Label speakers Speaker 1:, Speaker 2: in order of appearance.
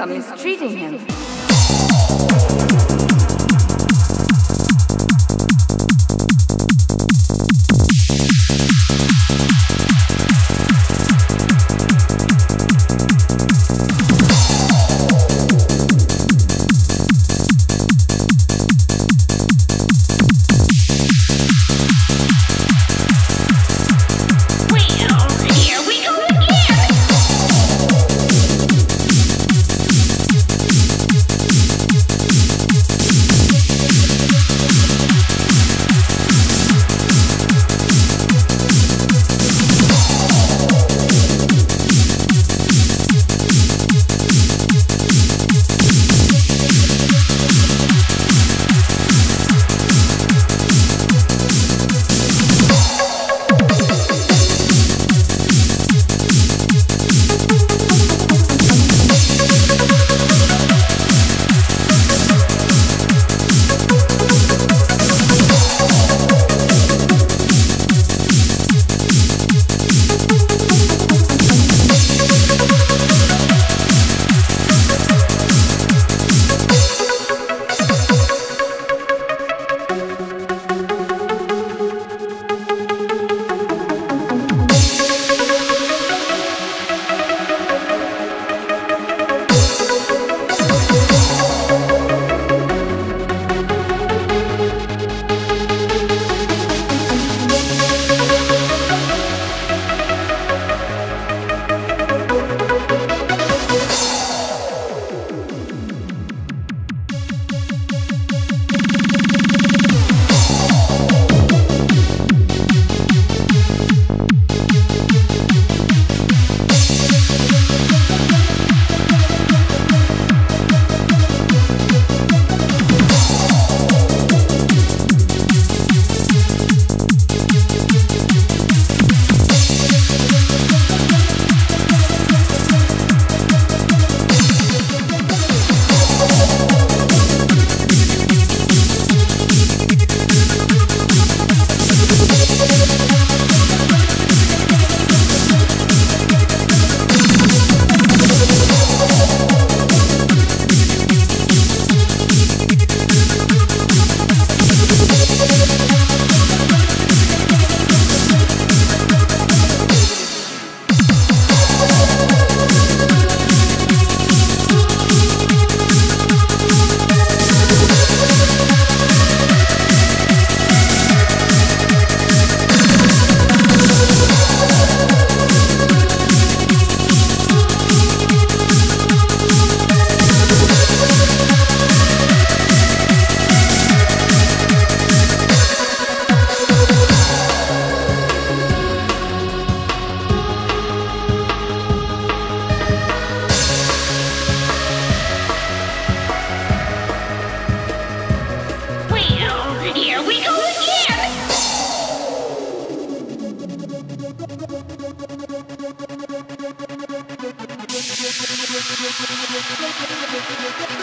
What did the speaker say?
Speaker 1: I'm mistreating him.
Speaker 2: 全然。